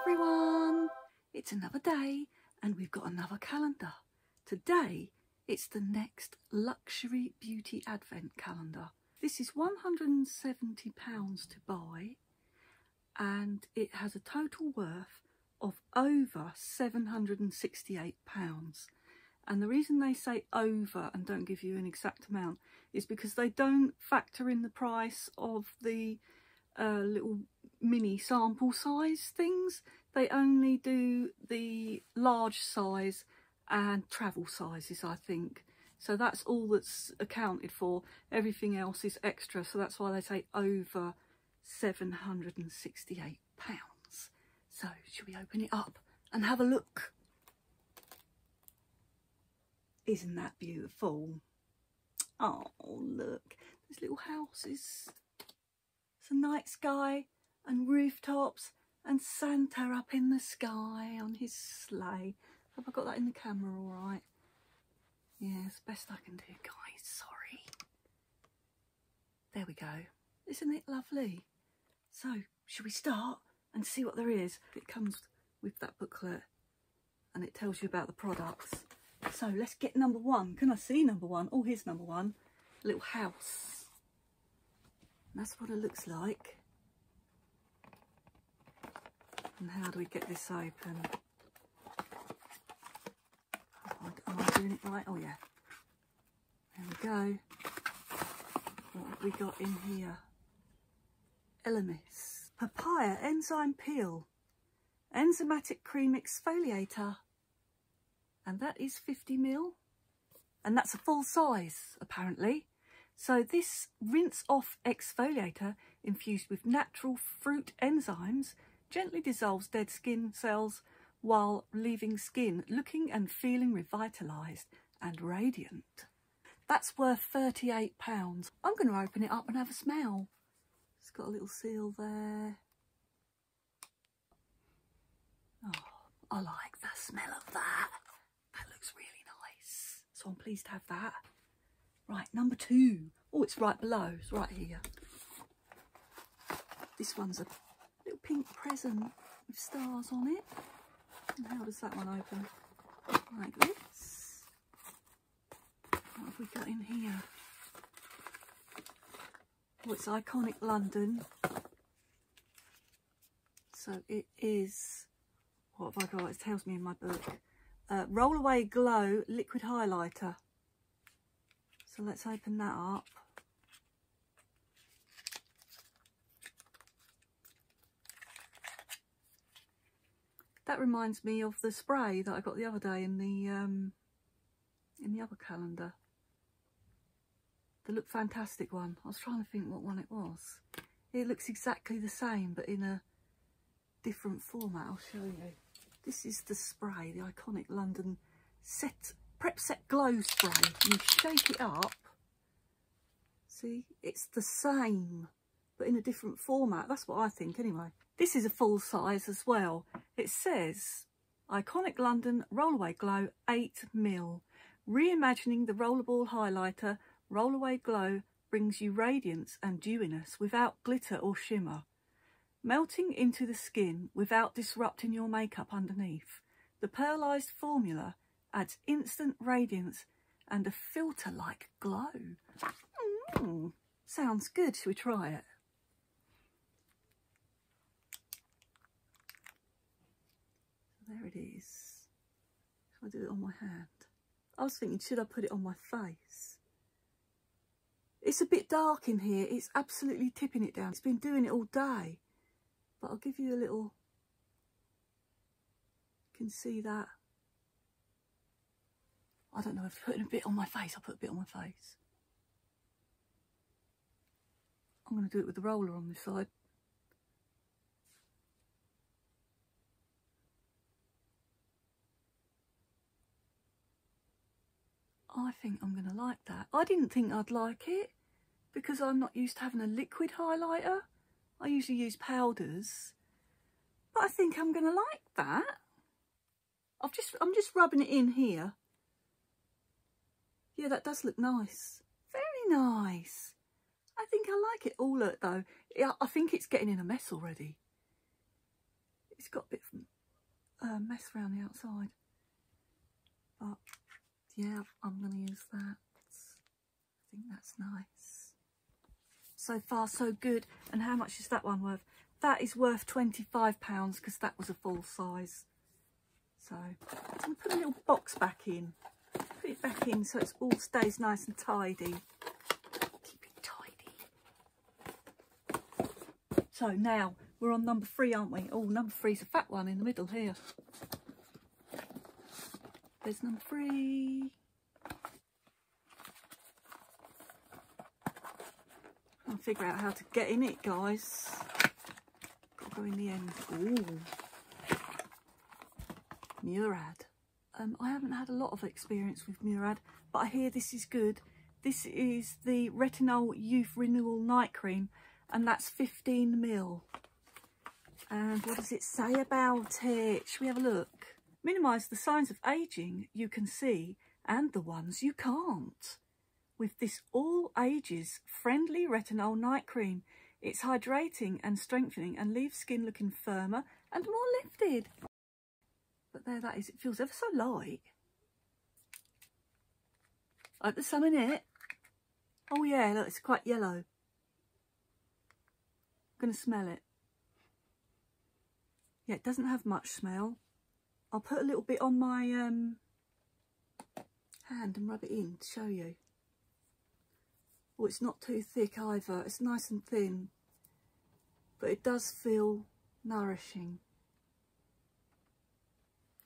everyone! It's another day and we've got another calendar. Today it's the next Luxury Beauty Advent calendar. This is £170 to buy and it has a total worth of over £768. And the reason they say over and don't give you an exact amount is because they don't factor in the price of the uh, little mini sample size things. They only do the large size and travel sizes, I think. So that's all that's accounted for. Everything else is extra. So that's why they say over £768. So should we open it up and have a look? Isn't that beautiful? Oh, look, there's little houses. It's a night sky and rooftops and Santa up in the sky on his sleigh. Have I got that in the camera all right? Yeah, it's best I can do, guys. Sorry. There we go. Isn't it lovely? So, should we start and see what there is? It comes with that booklet and it tells you about the products. So, let's get number one. Can I see number one? Oh, here's number one. Little house. And that's what it looks like. And how do we get this open? Oh, am I doing it right? Oh yeah. There we go. What have we got in here? Elemis. Papaya enzyme peel. Enzymatic cream exfoliator. And that is 50 mil. And that's a full size, apparently. So this rinse off exfoliator infused with natural fruit enzymes gently dissolves dead skin cells while leaving skin looking and feeling revitalised and radiant. That's worth £38. I'm going to open it up and have a smell. It's got a little seal there. Oh, I like the smell of that. That looks really nice. So I'm pleased to have that. Right, number two. Oh, it's right below. It's right here. This one's a little pink present with stars on it. And how does that one open? Like this. What have we got in here? Oh, it's iconic London. So it is, what have I got? It tells me in my book. Uh, Roll Away Glow Liquid Highlighter. So let's open that up. That reminds me of the spray that I got the other day in the um, in the other calendar. The Look Fantastic one. I was trying to think what one it was. It looks exactly the same but in a different format. I'll show you. This is the spray, the iconic London set Prep Set Glow Spray. You shake it up. See, it's the same, but in a different format. That's what I think anyway. This is a full size as well. It says, Iconic London Rollaway Glow 8mm. Reimagining the rollerball highlighter, Rollaway Glow brings you radiance and dewiness without glitter or shimmer. Melting into the skin without disrupting your makeup underneath. The pearlized formula adds instant radiance and a filter-like glow. Mm, sounds good. Should we try it? There it is. Shall I do it on my hand? I was thinking, should I put it on my face? It's a bit dark in here. It's absolutely tipping it down. It's been doing it all day. But I'll give you a little... You can see that. I don't know if putting a bit on my face, I'll put a bit on my face. I'm going to do it with the roller on this side. I think I'm going to like that. I didn't think I'd like it because I'm not used to having a liquid highlighter. I usually use powders. But I think I'm going to like that. I've just, I'm just rubbing it in here. Yeah, that does look nice. Very nice. I think I like it. Oh, look, though. I think it's getting in a mess already. It's got a bit of uh, mess around the outside. But yeah, I'm going to use that. I think that's nice. So far so good. And how much is that one worth? That is worth £25 because that was a full size. So I'm going to put a little box back in. Put it back in so it all stays nice and tidy. Keep it tidy. So now we're on number three, aren't we? Oh, number three's a fat one in the middle here. There's number three. I'll figure out how to get in it, guys. Got to go in the end. Ooh. Murad. Um, I haven't had a lot of experience with Murad, but I hear this is good. This is the Retinol Youth Renewal Night Cream, and that's 15 mil. And what does it say about it? Should we have a look? Minimise the signs of ageing you can see and the ones you can't. With this all ages friendly retinol night cream, it's hydrating and strengthening and leaves skin looking firmer and more lifted. But there that is, it feels ever so light. Hope there's some in it. Oh yeah, look, it's quite yellow. I'm to smell it. Yeah, it doesn't have much smell. I'll put a little bit on my um, hand and rub it in to show you. Oh, it's not too thick either. It's nice and thin. But it does feel nourishing.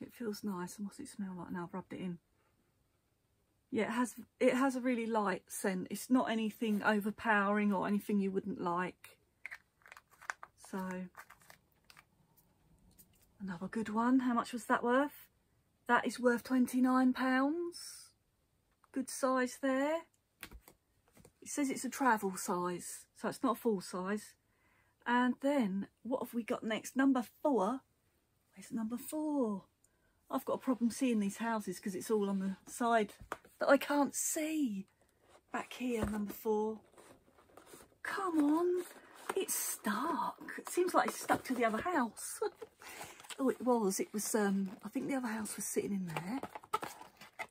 It feels nice. And what's it smell like now? I've rubbed it in. Yeah, it has it has a really light scent. It's not anything overpowering or anything you wouldn't like. So Another good one. How much was that worth? That is worth £29. Good size there. It says it's a travel size, so it's not full size. And then, what have we got next? Number four. Where's number four? I've got a problem seeing these houses because it's all on the side that I can't see. Back here, number four. Come on. It's stuck. It seems like it's stuck to the other house. Oh, it was. It was, um, I think the other house was sitting in there.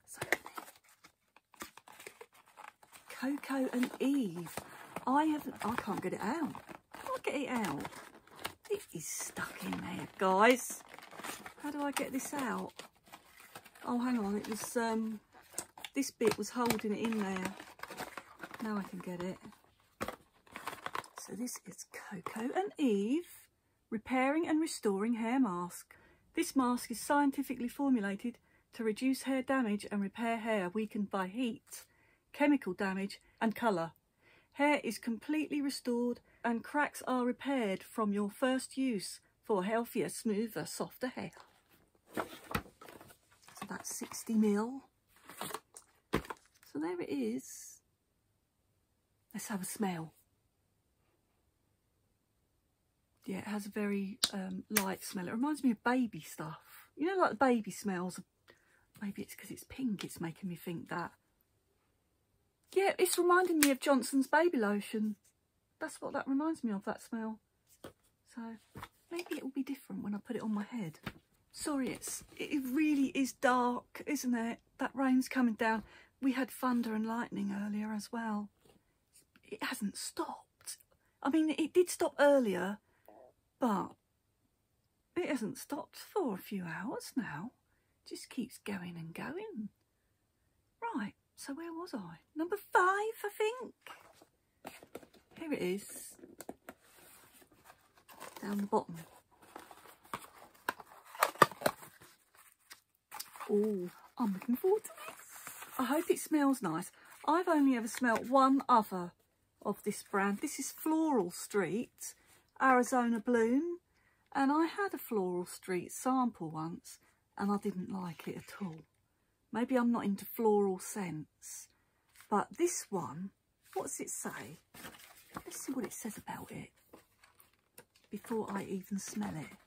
So, Coco and Eve. I haven't, I can't get it out. I get it out? It is stuck in there, guys. How do I get this out? Oh, hang on. It was, um, this bit was holding it in there. Now I can get it. So this is Coco and Eve. Repairing and Restoring Hair Mask. This mask is scientifically formulated to reduce hair damage and repair hair weakened by heat, chemical damage and colour. Hair is completely restored and cracks are repaired from your first use for healthier, smoother, softer hair. So that's 60 mil. So there it is. Let's have a smell. Yeah, it has a very um, light smell. It reminds me of baby stuff. You know, like the baby smells. Maybe it's because it's pink it's making me think that. Yeah, it's reminding me of Johnson's baby lotion. That's what that reminds me of, that smell. So maybe it will be different when I put it on my head. Sorry, it's it really is dark, isn't it? That rain's coming down. We had thunder and lightning earlier as well. It hasn't stopped. I mean, it did stop earlier, but it hasn't stopped for a few hours now. Just keeps going and going. Right, so where was I? Number five, I think. Here it is. Down the bottom. Oh, I'm looking forward to this. I hope it smells nice. I've only ever smelt one other of this brand. This is Floral Street Arizona Bloom. And I had a Floral Street sample once and I didn't like it at all. Maybe I'm not into floral scents. But this one, what does it say? Let's see what it says about it before I even smell it.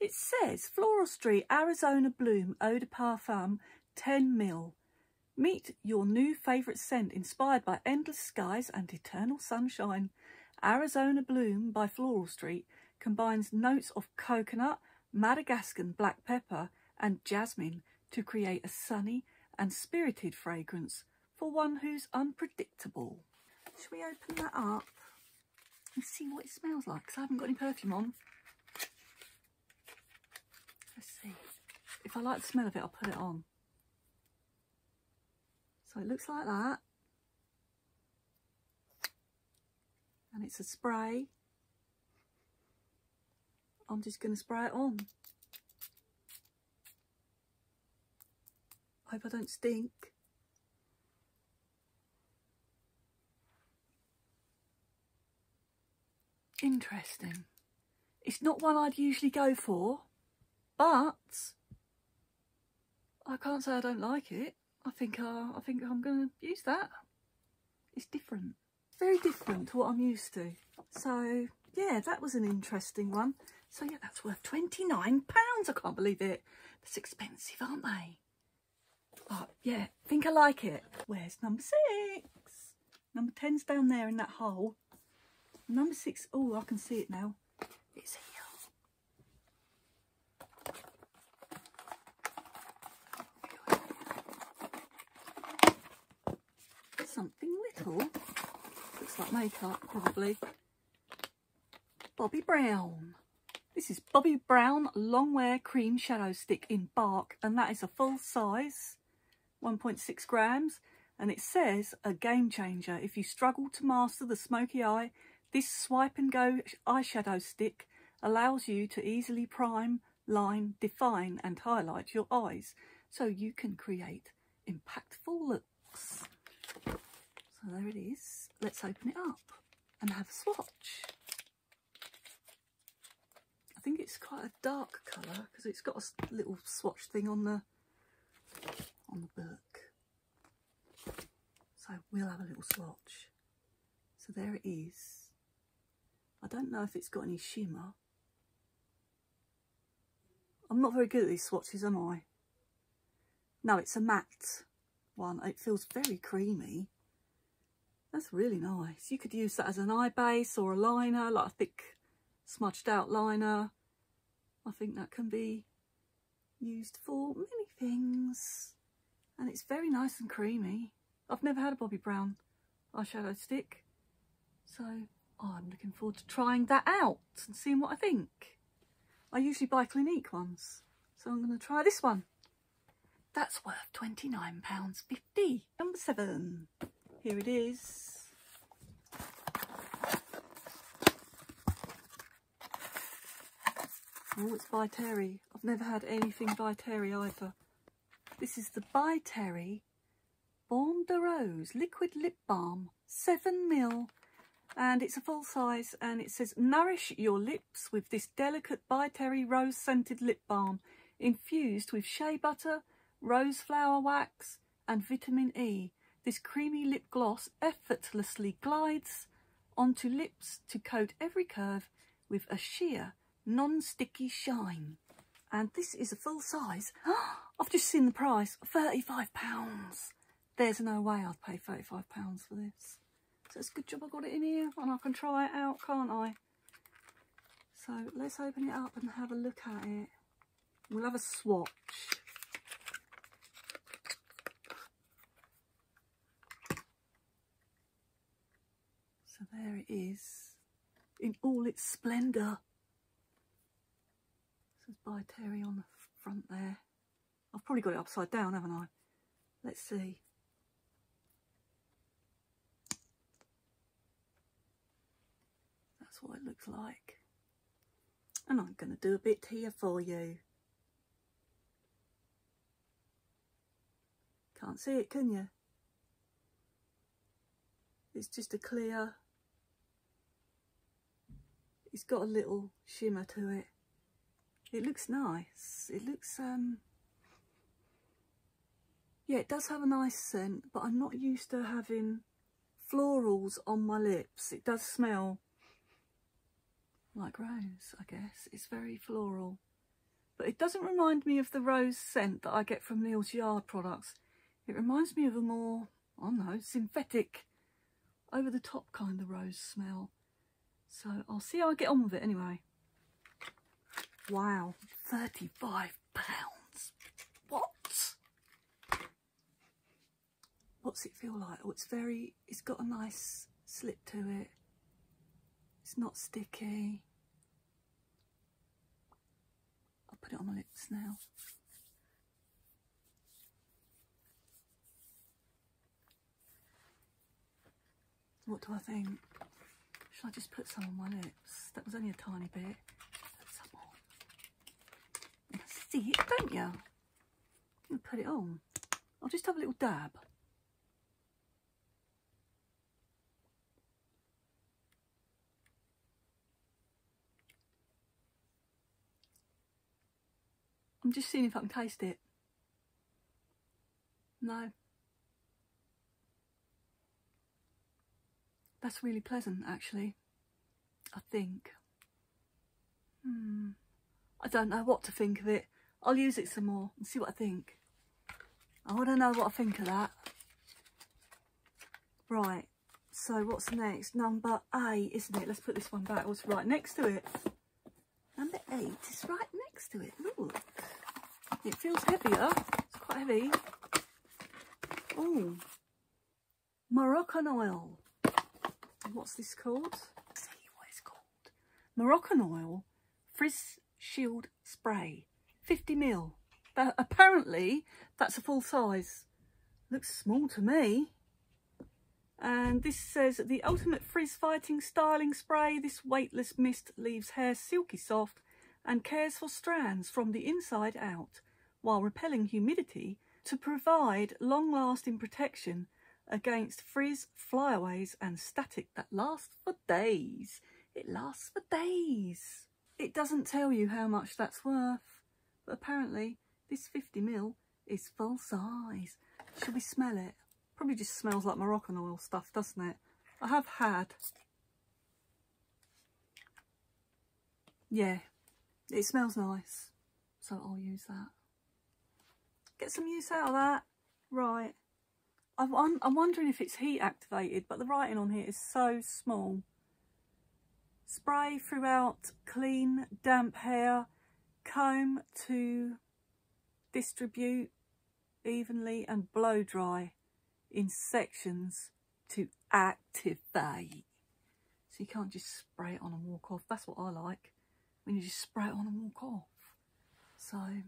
It says Floral Street Arizona Bloom Eau de Parfum 10 mil. Meet your new favourite scent inspired by endless skies and eternal sunshine. Arizona Bloom by Floral Street combines notes of coconut, Madagascan black pepper and jasmine to create a sunny and spirited fragrance for one who's unpredictable. Should we open that up and see what it smells like? Because I haven't got any perfume on. Let's see. If I like the smell of it, I'll put it on. So it looks like that. And it's a spray. I'm just going to spray it on. Hope I don't stink. Interesting. It's not one I'd usually go for, but I can't say I don't like it. I think uh, I think I'm going to use that. It's different. Very different to what I'm used to. So yeah, that was an interesting one. So yeah, that's worth £29. I can't believe it. It's expensive, aren't they? But yeah, think I like it. Where's number six? Number 10's down there in that hole. Number six, oh, I can see it now. It's here. Something little. Looks like makeup, probably. Bobbi Brown. This is Bobbi Brown Longwear Cream Shadow Stick in Bark, and that is a full size, 1.6 grams. And it says, a game changer. If you struggle to master the smoky eye, this swipe and go eyeshadow stick allows you to easily prime, line, define and highlight your eyes so you can create impactful looks. So there it is. Let's open it up and have a swatch. I think it's quite a dark colour because it's got a little swatch thing on the on the book. So we'll have a little swatch. So there it is. I don't know if it's got any shimmer. I'm not very good at these swatches, am I? No, it's a matte one. It feels very creamy. That's really nice. You could use that as an eye base or a liner, like a thick smudged out liner. I think that can be used for many things. And it's very nice and creamy. I've never had a Bobbi Brown eyeshadow stick. So I'm looking forward to trying that out and seeing what I think. I usually buy Clinique ones. So I'm going to try this one. That's worth £29.50. Number seven. Here it is. Oh, it's by Terry. I've never had anything by Terry either. This is the By Terry Baume de Rose Liquid Lip Balm 7ml and it's a full size and it says nourish your lips with this delicate By Terry rose scented lip balm infused with shea butter, rose flower wax and vitamin E this creamy lip gloss effortlessly glides onto lips to coat every curve with a sheer, non-sticky shine. And this is a full size. I've just seen the price, £35. There's no way I'd pay £35 for this. So it's a good job I got it in here and I can try it out, can't I? So let's open it up and have a look at it. We'll have a swatch. There it is in all its splendour. Says by Terry on the front there. I've probably got it upside down, haven't I? Let's see. That's what it looks like. And I'm going to do a bit here for you. Can't see it, can you? It's just a clear it's got a little shimmer to it. It looks nice. It looks, um, yeah, it does have a nice scent, but I'm not used to having florals on my lips. It does smell like rose, I guess. It's very floral. But it doesn't remind me of the rose scent that I get from Neal's Yard products. It reminds me of a more, I don't know, synthetic, over-the-top kind of rose smell. So I'll see how I get on with it anyway. Wow, 35 pounds. What? What's it feel like? Oh, it's very, it's got a nice slip to it. It's not sticky. I'll put it on my lips now. What do I think? Should I just put some on my lips? That was only a tiny bit. Put some on. See it, don't you? You put it on. I'll just have a little dab. I'm just seeing if I can taste it. No. That's really pleasant, actually. I think. Hmm. I don't know what to think of it. I'll use it some more and see what I think. I want to know what I think of that. Right, so what's next? Number eight, isn't it? Let's put this one back. What's right next to it? Number eight is right next to it. Look. It feels heavier. It's quite heavy. Oh, What's this called? Let's see what it's called. Moroccanoil Frizz Shield Spray. 50 mil. But apparently that's a full size. Looks small to me. And this says the ultimate frizz fighting styling spray. This weightless mist leaves hair silky soft and cares for strands from the inside out while repelling humidity to provide long-lasting protection against frizz, flyaways and static that lasts for days. It lasts for days. It doesn't tell you how much that's worth, but apparently this 50ml is full size. Should we smell it? Probably just smells like Moroccan oil stuff, doesn't it? I have had. Yeah, it smells nice, so I'll use that. Get some use out of that. Right. I'm, I'm wondering if it's heat activated, but the writing on here is so small. Spray throughout clean, damp hair. Comb to distribute evenly and blow dry in sections to activate. So you can't just spray it on and walk off. That's what I like, when you just spray it on and walk off. So, I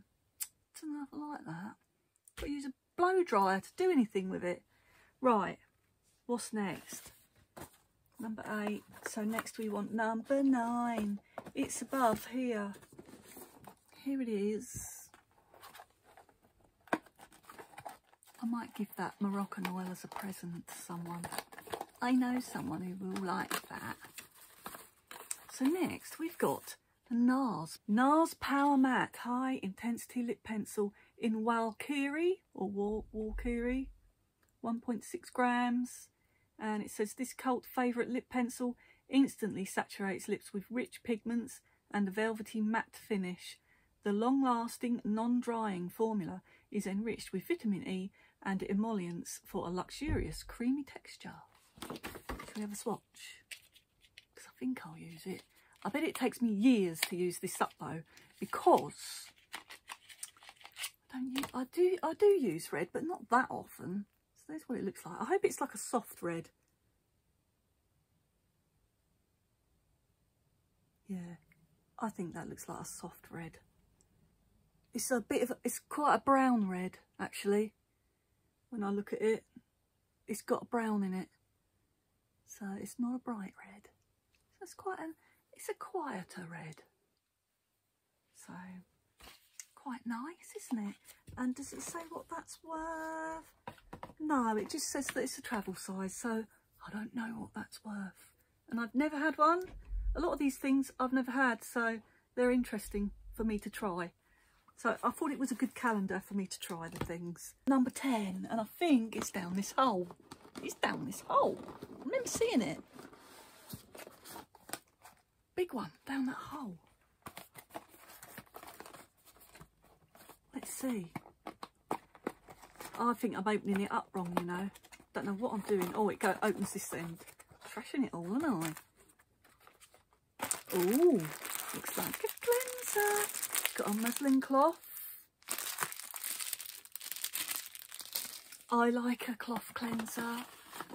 don't know if I like that. But use a blow dryer to do anything with it. Right, what's next? Number eight. So next we want number nine. It's above here. Here it is. I might give that Moroccan oil as a present to someone. I know someone who will like that. So next we've got the NARS. NARS Power Matte High Intensity Lip Pencil in Walkyrie or Wal Walkyrie, 1.6 grams. And it says this cult favourite lip pencil instantly saturates lips with rich pigments and a velvety matte finish. The long-lasting, non-drying formula is enriched with vitamin E and emollients for a luxurious, creamy texture. Should we have a swatch? Because I think I'll use it. I bet it takes me years to use this up though, because don't I do I do use red, but not that often. So there's what it looks like. I hope it's like a soft red. Yeah, I think that looks like a soft red. It's a bit of, it's quite a brown red, actually. When I look at it, it's got a brown in it. So it's not a bright red. So it's quite a, it's a quieter red. So quite nice, isn't it? And does it say what that's worth? No, it just says that it's a travel size, so I don't know what that's worth. And I've never had one. A lot of these things I've never had, so they're interesting for me to try. So I thought it was a good calendar for me to try the things. Number 10, and I think it's down this hole. It's down this hole. I remember seeing it. Big one, down that hole. Let's see. I think I'm opening it up wrong, you know. Don't know what I'm doing. Oh, it go opens this end. Trashing it all, aren't I? Ooh. Looks like a cleanser. Got a muslin cloth. I like a cloth cleanser.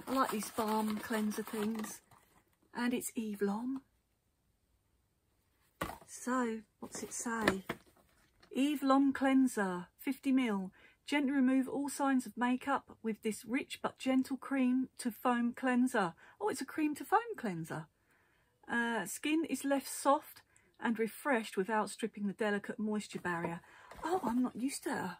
I like these balm cleanser things. And it's Eve Lom. So, what's it say? Eve Lom Cleanser, 50ml. Gently remove all signs of makeup with this rich but gentle cream to foam cleanser. Oh, it's a cream to foam cleanser. Uh, skin is left soft and refreshed without stripping the delicate moisture barrier. Oh, I'm not used to her.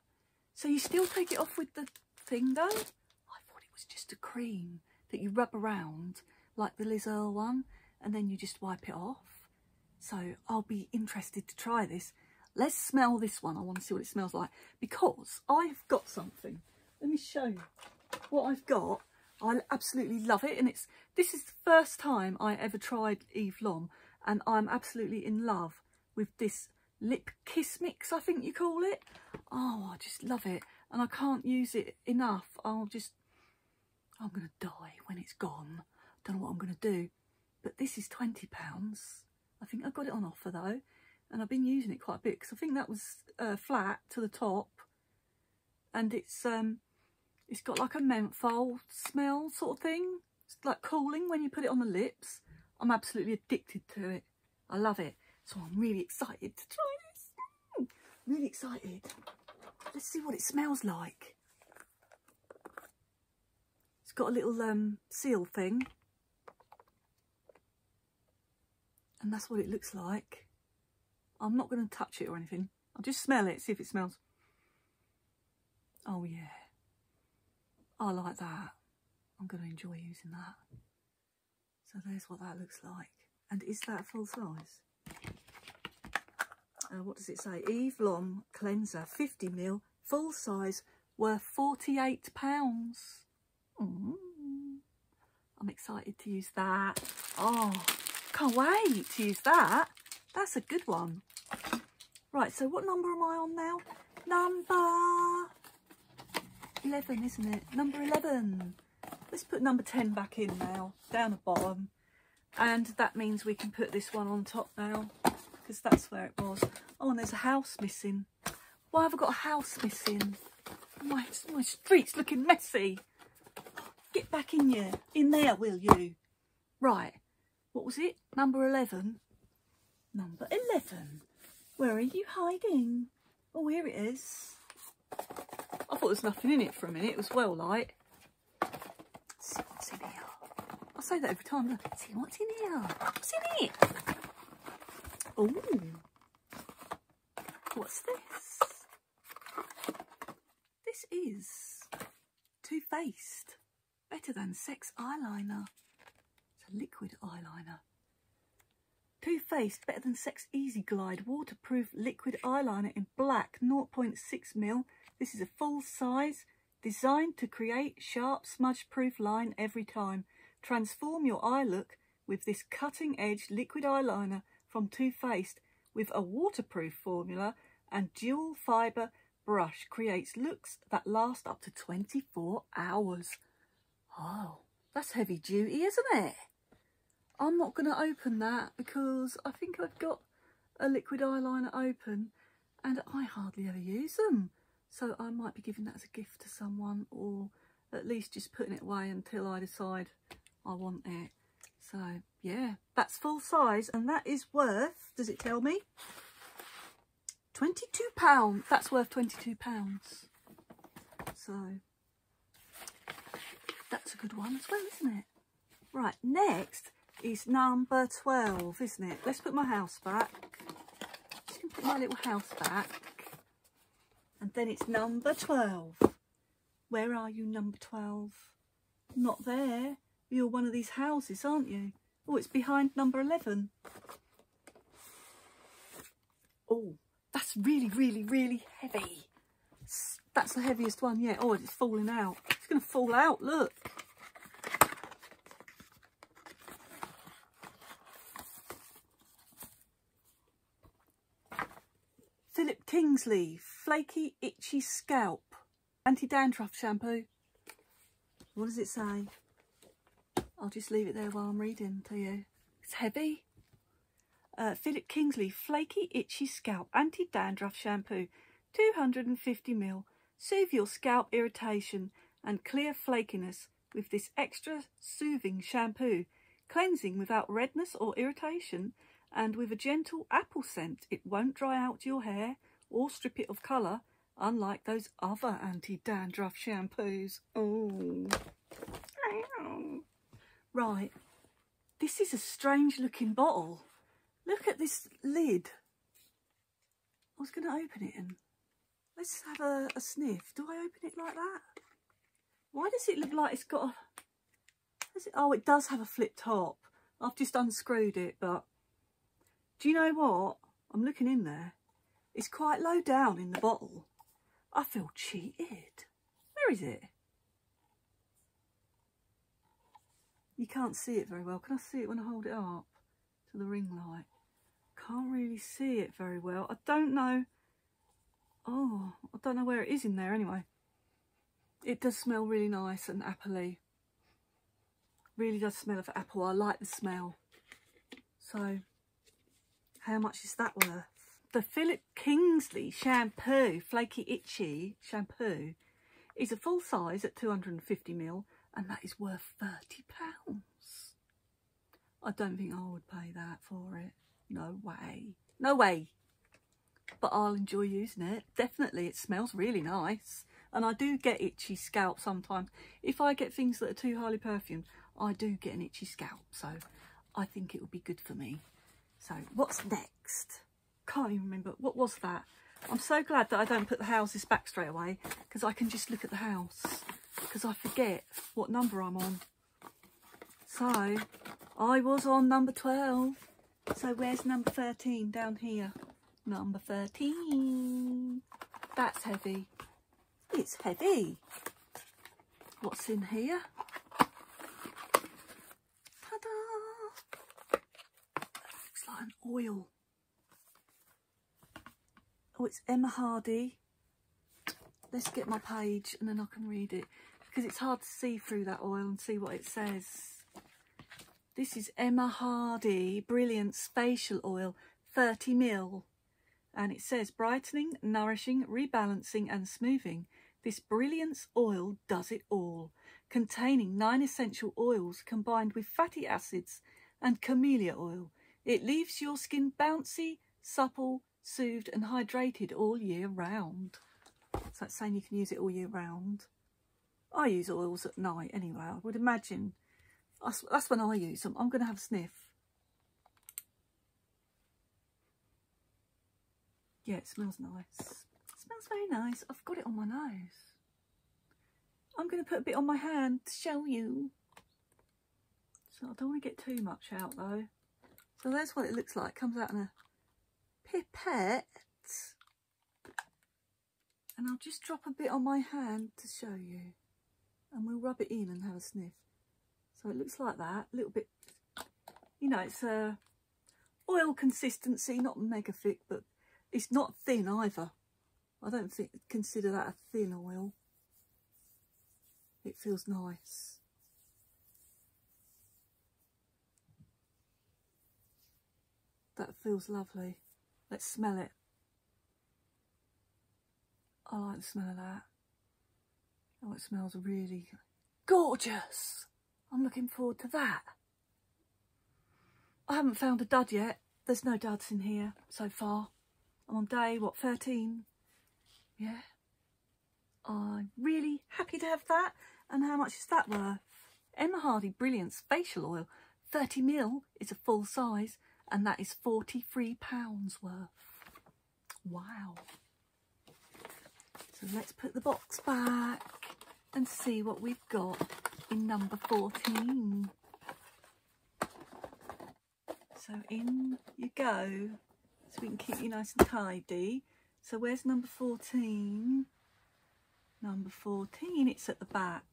So you still take it off with the thing though? I thought it was just a cream that you rub around like the Liz Earle one and then you just wipe it off. So I'll be interested to try this. Let's smell this one. I want to see what it smells like because I've got something. Let me show you what I've got. I absolutely love it and it's this is the first time I ever tried Eve Lom and I'm absolutely in love with this lip kiss mix I think you call it. Oh I just love it and I can't use it enough. I'll just I'm going to die when it's gone. Don't know what I'm going to do. But this is £20. I think I got it on offer though. And I've been using it quite a bit because I think that was uh, flat to the top. And it's um, it's got like a menthol smell sort of thing. It's like cooling when you put it on the lips. I'm absolutely addicted to it. I love it. So I'm really excited to try this. really excited. Let's see what it smells like. It's got a little um, seal thing. And that's what it looks like. I'm not going to touch it or anything. I'll just smell it, see if it smells. Oh yeah. I like that. I'm going to enjoy using that. So there's what that looks like. And is that full size? Uh, what does it say? Eve Lom Cleanser 50ml, full size, worth £48. Mm. I'm excited to use that. Oh, can't wait to use that. That's a good one. Right, so what number am I on now? Number 11, isn't it? Number 11. Let's put number 10 back in now, down the bottom. And that means we can put this one on top now, because that's where it was. Oh, and there's a house missing. Why have I got a house missing? My, my street's looking messy. Get back in here, in there, will you? Right, what was it? Number 11? Number 11. Where are you hiding? Oh, here it is. I thought there was nothing in it for a minute. It was well light. See what's in here. I say that every time. Look, See what's in here. What's in it? Oh. What's this? This is Too Faced. Better than Sex Eyeliner. It's a liquid eyeliner. Too Faced Better Than Sex Easy Glide Waterproof Liquid Eyeliner in black 0.6ml. This is a full size, designed to create sharp smudge proof line every time. Transform your eye look with this cutting edge liquid eyeliner from Too Faced with a waterproof formula and dual fibre brush creates looks that last up to 24 hours. Oh, that's heavy duty, isn't it? I'm not going to open that because I think I've got a liquid eyeliner open and I hardly ever use them. So I might be giving that as a gift to someone or at least just putting it away until I decide I want it. So yeah, that's full size and that is worth, does it tell me? £22. That's worth £22. So that's a good one as well, isn't it? Right, next is number 12, isn't it? Let's put my house back. Just going to put my little house back. And then it's number 12. Where are you, number 12? Not there. You're one of these houses, aren't you? Oh, it's behind number 11. Oh, that's really, really, really heavy. That's the heaviest one yet. Oh, it's falling out. It's going to fall out, look. Philip Kingsley Flaky Itchy Scalp Anti-Dandruff Shampoo. What does it say? I'll just leave it there while I'm reading to you. It's heavy. uh, Philip Kingsley Flaky Itchy Scalp Anti-Dandruff Shampoo. 250ml. Soothe your scalp irritation and clear flakiness with this extra soothing shampoo. Cleansing without redness or irritation and with a gentle apple scent. It won't dry out your hair or strip it of colour unlike those other anti-dandruff shampoos. Oh. Right. This is a strange looking bottle. Look at this lid. I was going to open it and let's have a, a sniff. Do I open it like that? Why does it look like it's got a... It, oh, it does have a flip top. I've just unscrewed it, but do you know what? I'm looking in there. It's quite low down in the bottle. I feel cheated. Where is it? You can't see it very well. Can I see it when I hold it up to the ring light? Can't really see it very well. I don't know. Oh, I don't know where it is in there anyway. It does smell really nice and appley. Really does smell of apple. I like the smell. So, how much is that worth? The Philip Kingsley Shampoo Flaky Itchy Shampoo is a full size at 250ml and that is worth £30. I don't think I would pay that for it. No way. No way. But I'll enjoy using it. Definitely, it smells really nice. And I do get itchy scalp sometimes. If I get things that are too highly perfumed, I do get an itchy scalp. So I think it would be good for me. So what's next? Can't even remember. What was that? I'm so glad that I don't put the houses back straight away because I can just look at the house because I forget what number I'm on. So I was on number 12. So where's number 13? Down here. Number 13. That's heavy. It's heavy. What's in here? Ta-da! Looks like an oil. Oh, it's Emma Hardie. Let's get my page and then I can read it because it's hard to see through that oil and see what it says. This is Emma Hardie Brilliance Facial Oil, 30 mil. And it says brightening, nourishing, rebalancing and smoothing. This Brilliance oil does it all. Containing nine essential oils combined with fatty acids and camellia oil. It leaves your skin bouncy, supple, soothed and hydrated all year round. So that's saying you can use it all year round. I use oils at night anyway. I would imagine that's, that's when I use them. I'm going to have a sniff. Yeah, it smells nice. It smells very nice. I've got it on my nose. I'm going to put a bit on my hand to show you. So I don't want to get too much out though. So that's what it looks like. Comes out in a pipette. And I'll just drop a bit on my hand to show you and we'll rub it in and have a sniff. So it looks like that, a little bit, you know, it's a oil consistency, not mega thick, but it's not thin either. I don't think consider that a thin oil. It feels nice. That feels lovely. Let's smell it. I like the smell of that. Oh, it smells really gorgeous. I'm looking forward to that. I haven't found a dud yet. There's no duds in here so far. I'm on day, what, 13? Yeah. I'm really happy to have that. And how much is that worth? Emma Hardie Brilliance Facial Oil, 30ml is a full size, and that is £43 worth. Wow. So let's put the box back and see what we've got in number 14. So in you go, so we can keep you nice and tidy. So where's number 14? Number 14, it's at the back.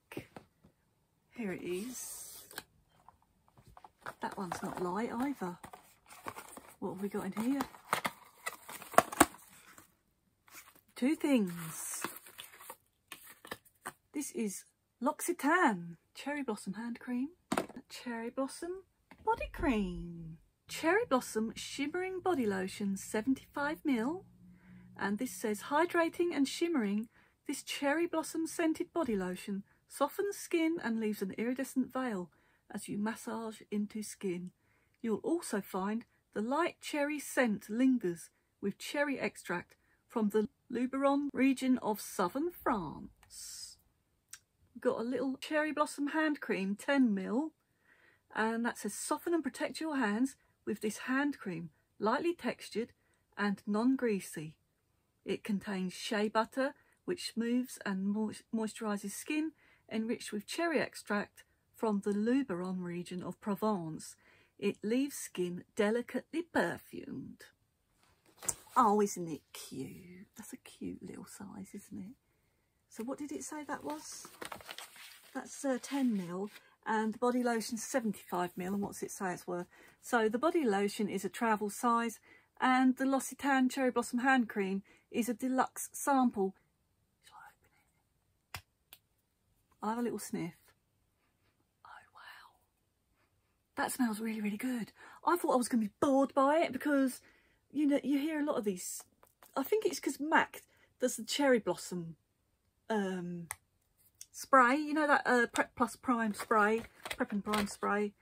Here it is. That one's not light either. What have we got in here? Two things. This is L'Occitane Cherry Blossom Hand Cream, Cherry Blossom Body Cream. Cherry Blossom Shimmering Body Lotion 75ml. And this says hydrating and shimmering. This cherry blossom scented body lotion softens skin and leaves an iridescent veil as you massage into skin. You'll also find the light cherry scent lingers with cherry extract from the Luberon region of southern France. We've got a little cherry blossom hand cream, 10ml, and that says soften and protect your hands with this hand cream, lightly textured and non-greasy. It contains shea butter, which smooths and moisturises skin, enriched with cherry extract from the Luberon region of Provence. It leaves skin delicately perfumed. Oh, isn't it cute? That's a cute little size, isn't it? So what did it say that was? That's uh, 10 mil and the body lotion 75 mil and what's it say it's worth? So the body lotion is a travel size and the L'Occitane Cherry Blossom Hand Cream is a deluxe sample. Shall I open it? I'll have a little sniff. Oh wow. That smells really, really good. I thought I was going to be bored by it because, you know, you hear a lot of these. I think it's because Mac does the cherry blossom um, spray, you know that uh, Prep Plus Prime spray, Prep and Prime spray,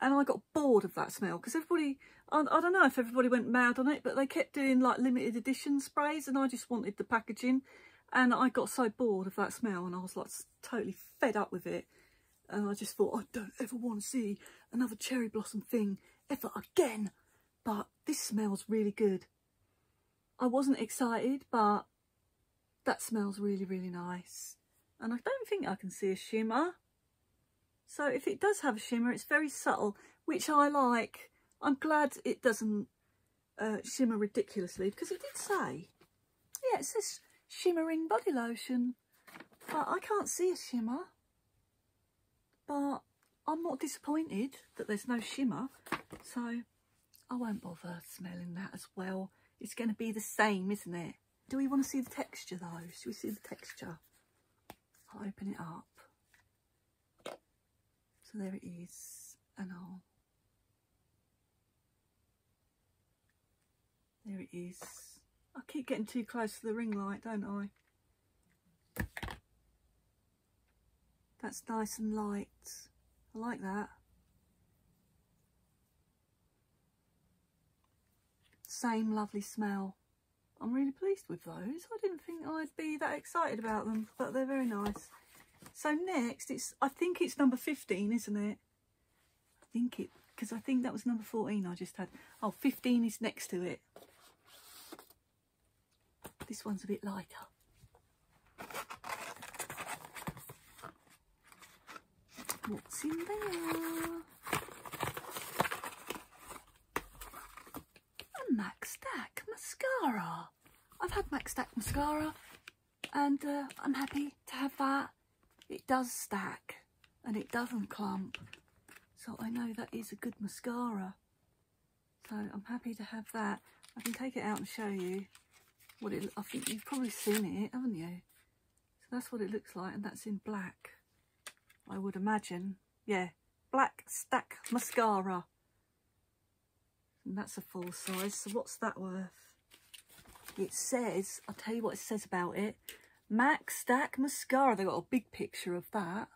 and I got bored of that smell because everybody, I, I, don't know if everybody went mad on it, but they kept doing like limited edition sprays and I just wanted the packaging and I got so bored of that smell and I was like totally fed up with it and I just thought I don't ever want to see another cherry blossom thing ever again but this smells really good. I wasn't excited but that smells really really nice and I don't think I can see a shimmer. So if it does have a shimmer, it's very subtle, which I like. I'm glad it doesn't uh, shimmer ridiculously because it did say, yeah, it says shimmering body lotion, but I can't see a shimmer. But I'm not disappointed that there's no shimmer, so I won't bother smelling that as well. It's going to be the same, isn't it? Do we want to see the texture though? Should we see the texture? I'll open it up. So there it is, and I'll, there it is. I keep getting too close to the ring light, don't I? That's nice and light. I like that. Same lovely smell. I'm really pleased with those. I didn't think I'd be that excited about them, but they're very nice. So next, it's I think it's number 15, isn't it? I think it, because I think that was number 14 I just had. Oh, 15 is next to it. This one's a bit lighter. What's in there? A Mac Stack mascara. I've had Mac Stack mascara and uh, I'm happy to have that. It does stack and it doesn't clump. So I know that is a good mascara. So I'm happy to have that. I can take it out and show you what it, I think you've probably seen it, haven't you? So that's what it looks like and that's in black. I would imagine. Yeah, black stack mascara. And that's a full size. So what's that worth? It says, I'll tell you what it says about it. Mac Stack Mascara. They've got a big picture of that.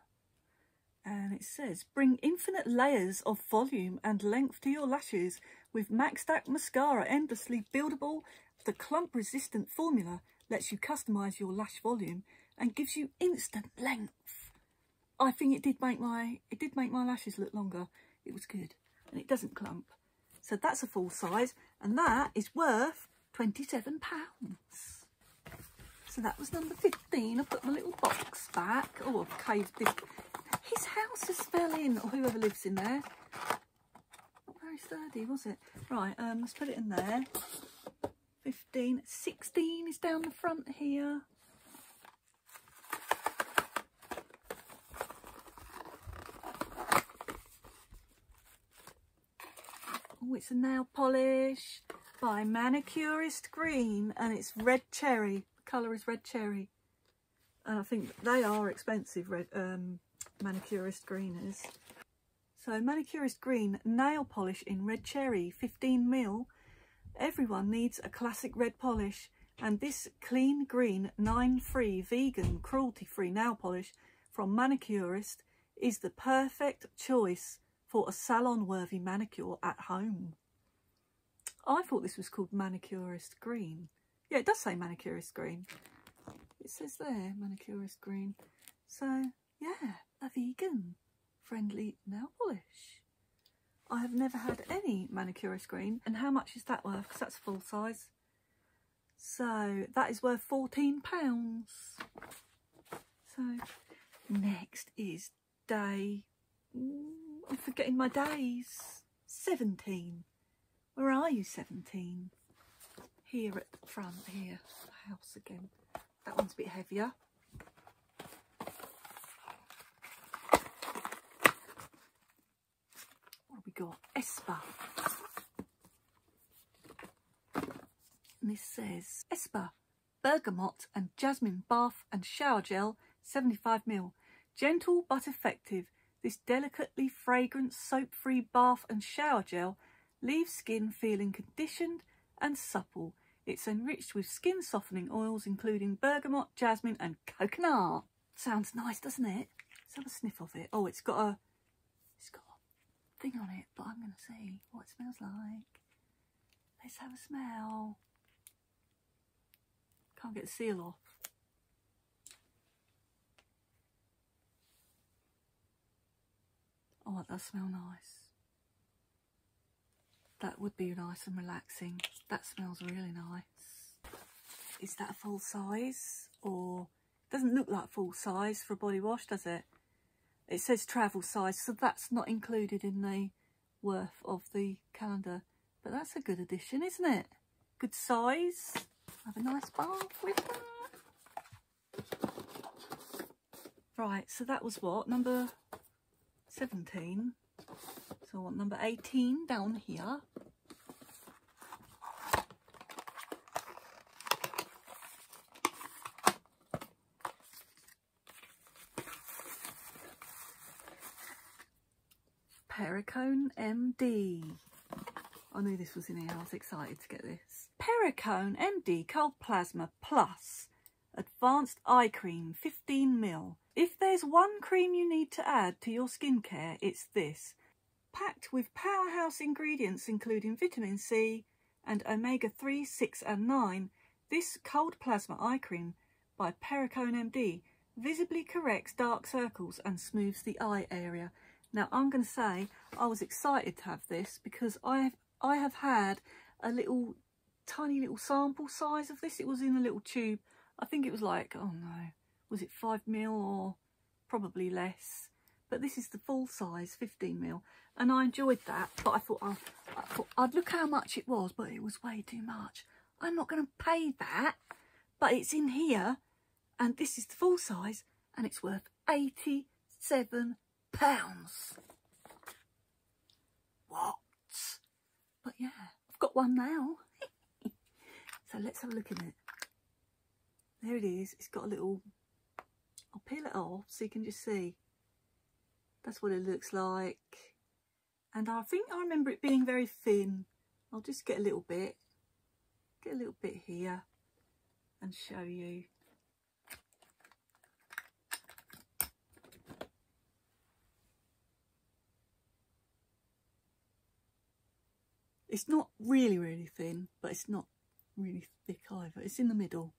And it says, bring infinite layers of volume and length to your lashes with Mac Stack Mascara. Endlessly buildable, the clump resistant formula lets you customise your lash volume and gives you instant length. I think it did make my it did make my lashes look longer. It was good. And it doesn't clump. So that's a full size and that is worth £27. So that was number 15. I put my little box back. Oh, I've caved this. His house has fell in, or whoever lives in there. Not very sturdy, was it? Right, um, let's put it in there. 15. 16 is down the front here. Oh, it's a nail polish by Manicurist Green and it's red cherry. The colour is red cherry. And I think they are expensive red um, Manicurist Greeners. So Manicurist Green nail polish in red cherry, 15ml. Everyone needs a classic red polish and this clean green 9-free vegan cruelty-free nail polish from Manicurist is the perfect choice for a salon-worthy manicure at home. I thought this was called Manicurist Green. Yeah, it does say Manicurist Green. It says there, Manicurist Green. So, yeah, a vegan friendly nail polish. I have never had any Manicurist Green. And how much is that worth? Because that's full size. So, that is worth £14. So, next is day... I'm forgetting my days. 17. Where are you, 17? Here at the front, here, the house again. That one's a bit heavier. What have we got? ESPA. And this says ESPA, bergamot and jasmine bath and shower gel, 75ml. Gentle but effective, this delicately fragrant soap-free bath and shower gel leaves skin feeling conditioned and supple. It's enriched with skin softening oils including bergamot, jasmine and coconut. Sounds nice, doesn't it? Let's have a sniff of it. Oh, it's got a it's got a thing on it, but I'm gonna see what it smells like. Let's have a smell. Can't get the seal off. Oh, does smell nice. That would be nice and relaxing. That smells really nice. Is that a full size? Or doesn't look like full size for a body wash, does it? It says travel size, so that's not included in the worth of the calendar. But that's a good addition, isn't it? Good size. Have a nice bath with that. Right, so that was what? Number 17. So I want number 18 down here. Perricone MD. I knew this was in here. I was excited to get this. Perricone MD Cold Plasma Plus Advanced Eye Cream 15ml. If there's one cream you need to add to your skincare, it's this. Packed with powerhouse ingredients including vitamin C and omega-3, 6 and 9, this cold plasma eye cream by Perricone MD visibly corrects dark circles and smooths the eye area. Now I'm going to say I was excited to have this because I have, I have had a little tiny little sample size of this. It was in a little tube. I think it was like, oh no, was it 5 mil or probably less? But this is the full size 15 mil and I enjoyed that. But I thought, oh, I thought I'd look how much it was, but it was way too much. I'm not going to pay that, but it's in here and this is the full size and it's worth 87 pounds. What? But yeah, I've got one now. so let's have a look in it. There it is. It's got a little, I'll peel it off so you can just see. That's what it looks like. And I think I remember it being very thin. I'll just get a little bit, get a little bit here and show you. It's not really, really thin, but it's not really thick either. It's in the middle.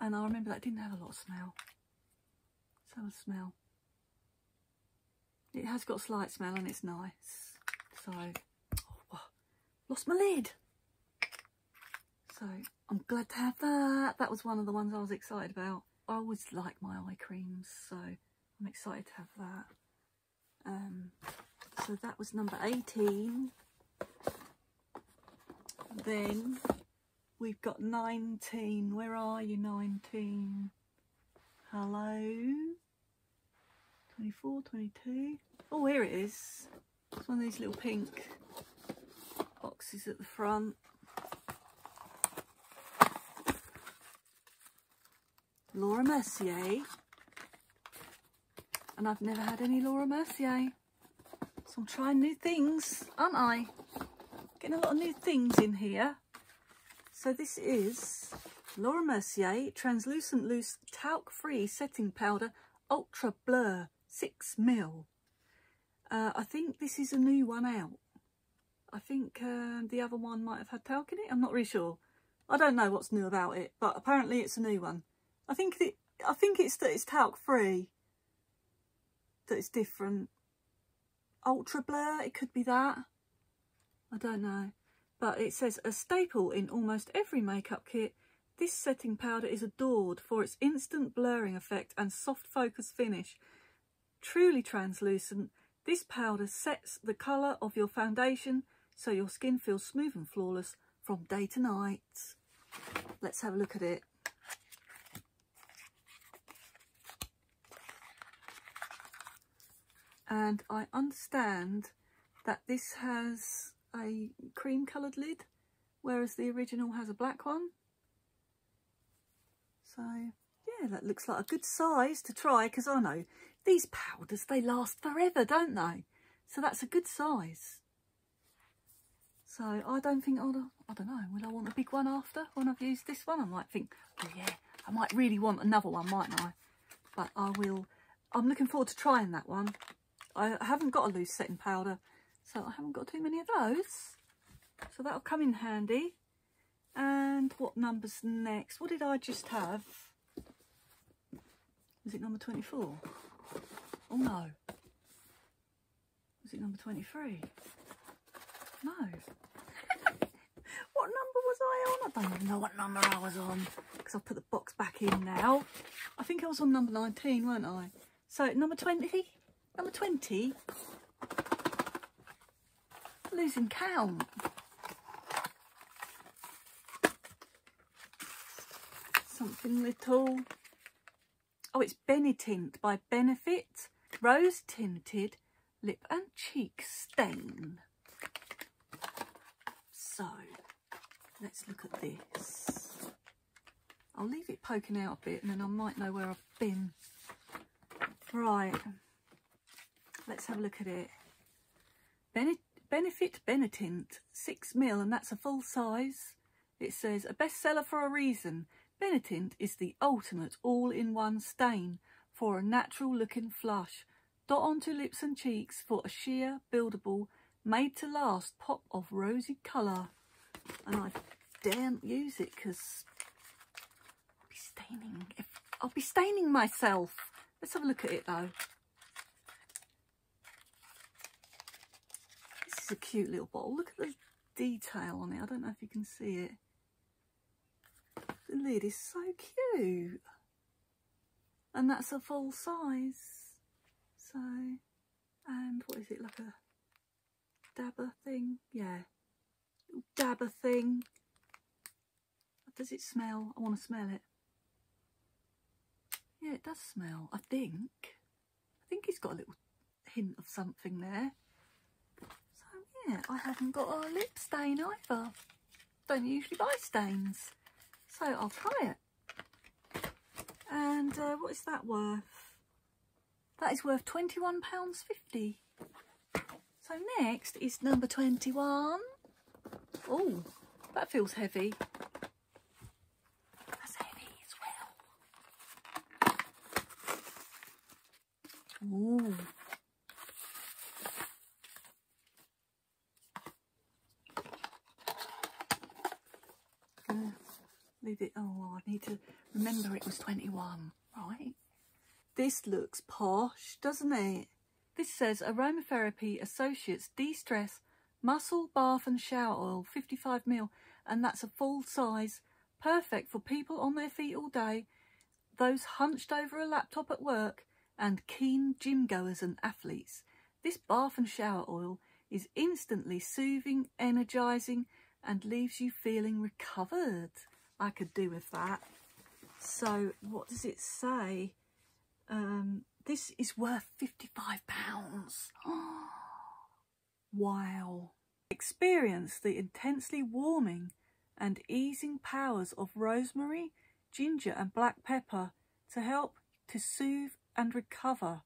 And I remember that didn't have a lot of smell. Have a smell. It has got a slight smell and it's nice. So, oh, lost my lid. So, I'm glad to have that. That was one of the ones I was excited about. I always like my eye creams, so I'm excited to have that. Um, so that was number 18. Then we've got 19. Where are you, 19? Hello? 24, 22. Oh, here it is. It's one of these little pink boxes at the front. Laura Mercier. And I've never had any Laura Mercier. So I'm trying new things, aren't I? Getting a lot of new things in here. So this is Laura Mercier Translucent Loose Talc Free Setting Powder Ultra Blur 6 mil. Uh, I think this is a new one out. I think uh, the other one might have had talc in it. I'm not really sure. I don't know what's new about it, but apparently it's a new one. I think it, I think it's that it's talc free. That it's different. Ultra blur, it could be that. I don't know. But it says a staple in almost every makeup kit. This setting powder is adored for its instant blurring effect and soft focus finish. Truly translucent, this powder sets the colour of your foundation so your skin feels smooth and flawless from day to night. Let's have a look at it. And I understand that this has a cream coloured lid, whereas the original has a black one. So, yeah, that looks like a good size to try, because I know these powders, they last forever, don't they? So that's a good size. So I don't think I'll, I don't know, will I want a big one after when I've used this one? I might think, oh yeah, I might really want another one, mightn't I? But I will, I'm looking forward to trying that one. I haven't got a loose setting powder, so I haven't got too many of those. So that'll come in handy. And what number's next? What did I just have? Was it number 24? Oh no. Was it number 23? No. what number was I on? I don't even know what number I was on because I've put the box back in now. I think I was on number 19, weren't I? So number 20? Number 20? Losing count. Something little. Oh, it's Benetint by Benefit. Rose Tinted Lip and Cheek Stain. So, let's look at this. I'll leave it poking out a bit and then I might know where I've been. Right, let's have a look at it. Bene Benefit Benetint, 6ml and that's a full size. It says, a bestseller for a reason. Benetint is the ultimate all-in-one stain for a natural looking flush. Dot onto lips and cheeks for a sheer, buildable, made to last pop of rosy colour. And I daren't use it because I'll be staining. I'll be staining myself. Let's have a look at it though. Is a cute little bottle. Look at the detail on it. I don't know if you can see it. The lid is so cute. And that's a full size. So, and what is it, like a dabber thing? Yeah, dabber thing. Does it smell? I want to smell it. Yeah, it does smell, I think. I think it's got a little hint of something there. Yeah, I haven't got a lip stain either. Don't usually buy stains. So, I'll try it. And uh, what is that worth? That is worth £21.50. So next is number 21. Oh, that feels heavy. That's heavy as well. Ooh. Leave it. Oh, I need to remember it was 21, right? This looks posh, doesn't it? This says Aromatherapy Associates De-Stress Muscle Bath and Shower Oil 55ml and that's a full size. Perfect for people on their feet all day, those hunched over a laptop at work and keen gym goers and athletes. This bath and shower oil is instantly soothing, energising and leaves you feeling recovered. I could do with that. So what does it say? Um, this is worth £55. wow. Experience the intensely warming and easing powers of rosemary, ginger and black pepper to help to soothe and recover.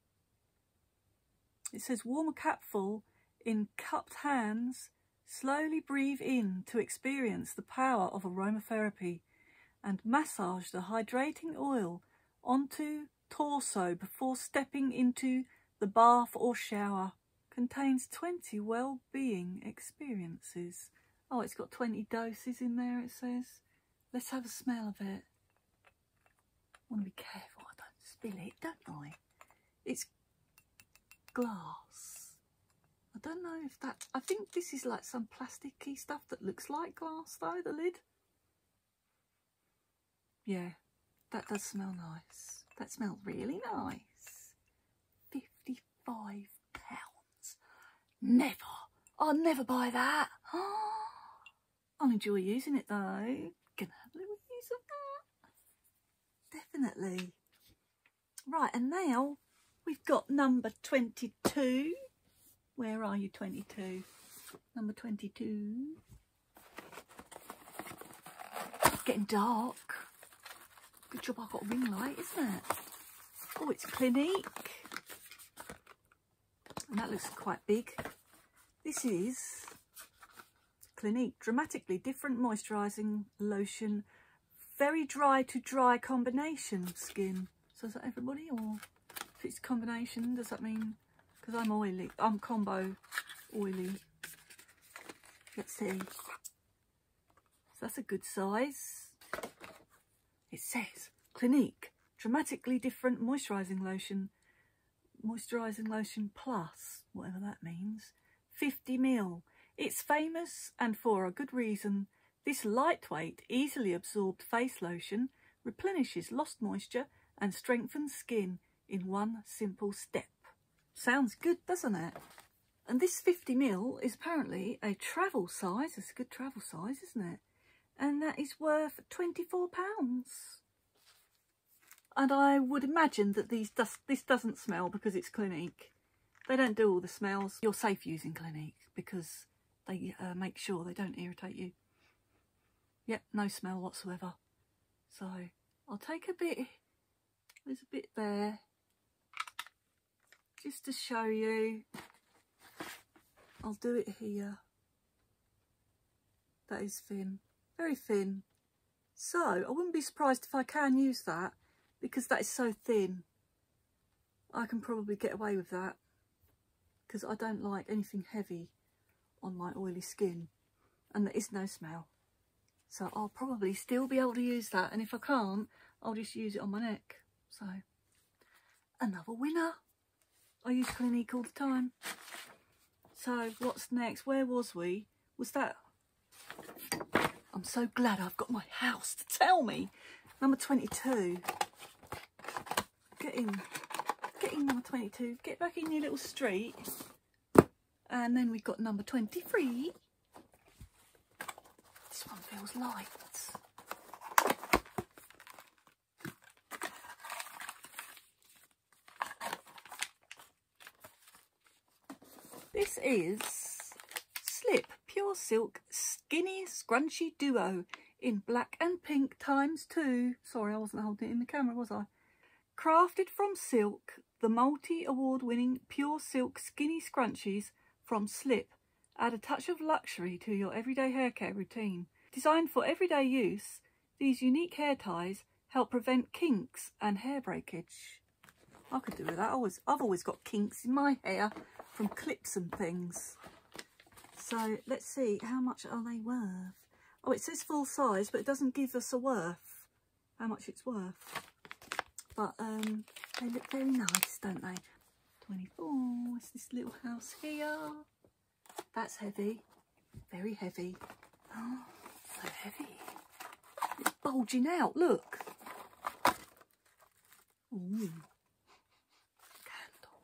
It says warm a capful in cupped hands. Slowly breathe in to experience the power of aromatherapy and massage the hydrating oil onto torso before stepping into the bath or shower. Contains 20 well-being experiences. Oh, it's got 20 doses in there, it says. Let's have a smell of it. I want to be careful I don't spill it, don't I? It's glass. Don't know if that... I think this is like some plasticky stuff that looks like glass, though, the lid. Yeah, that does smell nice. That smells really nice. 55 pounds. Never. I'll never buy that. I'll enjoy using it though. Gonna have a little use of that. Definitely. Right, and now we've got number 22. Where are you, 22? Number 22. It's getting dark. Good job I've got a ring light, isn't it? Oh, it's Clinique. And that looks quite big. This is Clinique Dramatically Different Moisturising Lotion. Very dry to dry combination skin. So is that everybody or if it's combination, does that mean, because I'm oily, I'm combo oily. Let's see. So that's a good size. It says Clinique Dramatically Different Moisturising Lotion. Moisturising Lotion Plus, whatever that means. 50 mil. It's famous and for a good reason. This lightweight, easily absorbed face lotion replenishes lost moisture and strengthens skin in one simple step. Sounds good, doesn't it? And this 50 mil is apparently a travel size. It's a good travel size, isn't it? and that is worth £24. And I would imagine that these does, this doesn't smell because it's Clinique. They don't do all the smells. You're safe using Clinique because they uh, make sure they don't irritate you. Yep, no smell whatsoever. So I'll take a bit, there's a bit there, just to show you. I'll do it here. That is thin very thin. So I wouldn't be surprised if I can use that because that is so thin. I can probably get away with that because I don't like anything heavy on my oily skin and there is no smell. So I'll probably still be able to use that and if I can't, I'll just use it on my neck. So another winner. I use Clinique all the time. So what's next? Where was we? Was that I'm so glad I've got my house to tell me. Number 22. Get in. Get in number 22. Get back in your little street. And then we've got number 23. This one feels light. This is Slip Pure Silk Skinny Scrunchy Duo in black and pink times two. Sorry, I wasn't holding it in the camera, was I? Crafted from silk, the multi-award winning Pure Silk Skinny Scrunchies from Slip add a touch of luxury to your everyday hair care routine. Designed for everyday use, these unique hair ties help prevent kinks and hair breakage. I could do with that. I always, I've always got kinks in my hair from clips and things. So let's see, how much are they worth? Oh, it says full size, but it doesn't give us a worth, how much it's worth. But um, they look very nice, don't they? 24, what's this little house here? That's heavy, very heavy. Oh, so heavy. It's bulging out, look. Ooh. Candle.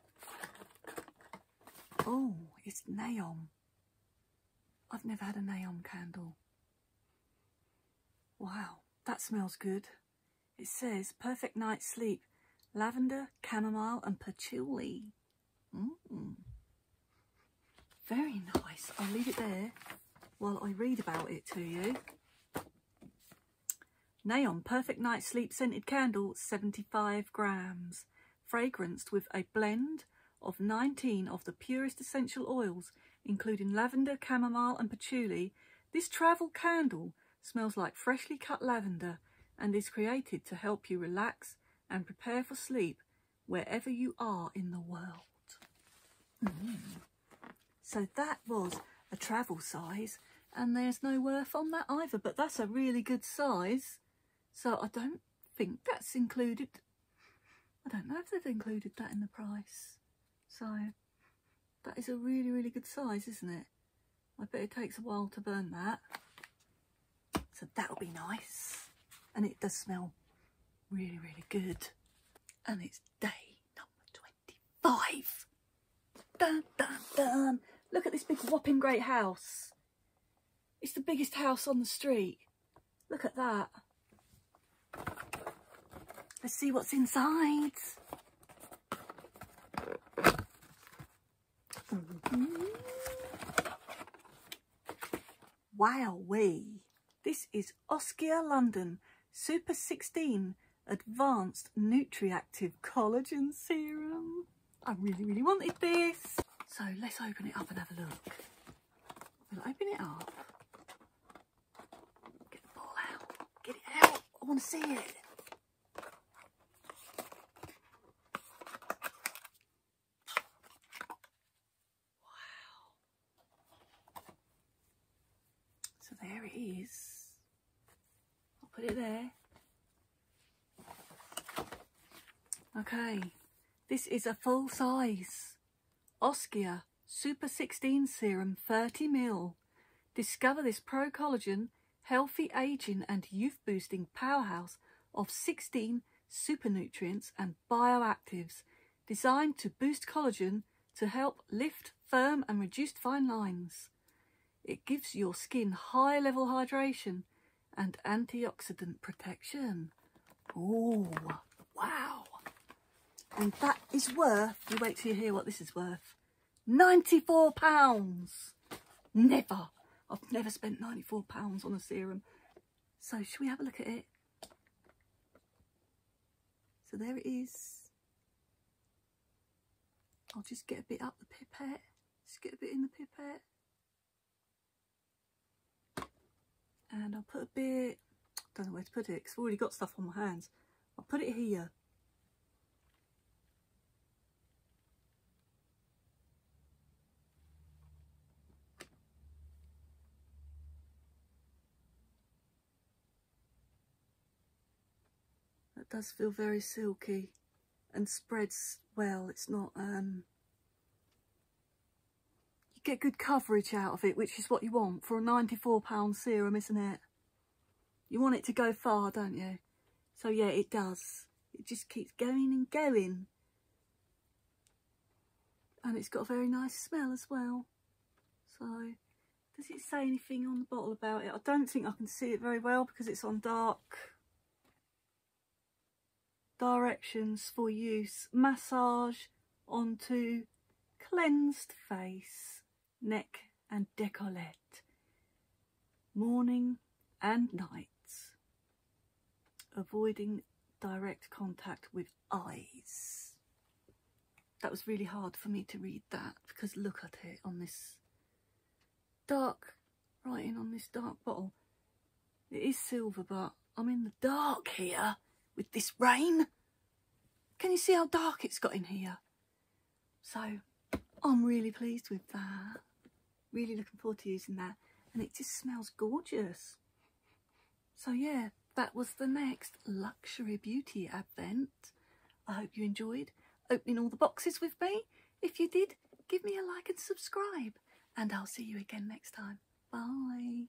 Oh, it's NEOM. I've never had a NEOM candle. Wow, that smells good. It says perfect night's sleep, lavender, chamomile and patchouli. Mm. Very nice. I'll leave it there while I read about it to you. NEOM Perfect Night Sleep Scented Candle, 75 grams. Fragranced with a blend of 19 of the purest essential oils, including lavender, chamomile and patchouli, this travel candle smells like freshly cut lavender and is created to help you relax and prepare for sleep wherever you are in the world. Mm. So that was a travel size and there's no worth on that either, but that's a really good size. So I don't think that's included. I don't know if they've included that in the price. So that is a really, really good size, isn't it? I bet it takes a while to burn that. So that'll be nice. And it does smell really, really good. And it's day number 25. Dun, dun, dun. Look at this big whopping great house. It's the biggest house on the street. Look at that. Let's see what's inside. Mm -hmm. Wowee. This is Oskia London Super 16 Advanced Nutriactive Collagen Serum. I really, really wanted this. So let's open it up and have a look. We'll open it up. Get the ball out. Get it out. I want to see it. So there it is. I'll put it there. Okay, this is a full size Oskia Super 16 Serum 30ml. Discover this pro collagen, healthy aging and youth boosting powerhouse of 16 super nutrients and bioactives designed to boost collagen to help lift, firm and reduce fine lines. It gives your skin high level hydration and antioxidant protection. Oh, wow. And that is worth, you wait till you hear what this is worth, £94. Never. I've never spent £94 on a serum. So should we have a look at it? So there it is. I'll just get a bit up the pipette. Just get a bit in the pipette. And I'll put a bit, don't know where to put it because I've already got stuff on my hands. I'll put it here. That does feel very silky and spreads well. It's not, um, get good coverage out of it, which is what you want for a £94 serum, isn't it? You want it to go far, don't you? So yeah, it does. It just keeps going and going. And it's got a very nice smell as well. So, does it say anything on the bottle about it? I don't think I can see it very well because it's on dark Directions for use. Massage onto cleansed face, neck and decolleté. Morning and nights, Avoiding direct contact with eyes. That was really hard for me to read that because look at it on this dark writing on this dark bottle. It is silver but I'm in the dark here with this rain. Can you see how dark it's got in here? So I'm really pleased with that. Really looking forward to using that. And it just smells gorgeous. So yeah, that was the next Luxury Beauty Advent. I hope you enjoyed opening all the boxes with me. If you did, give me a like and subscribe. And I'll see you again next time. Bye.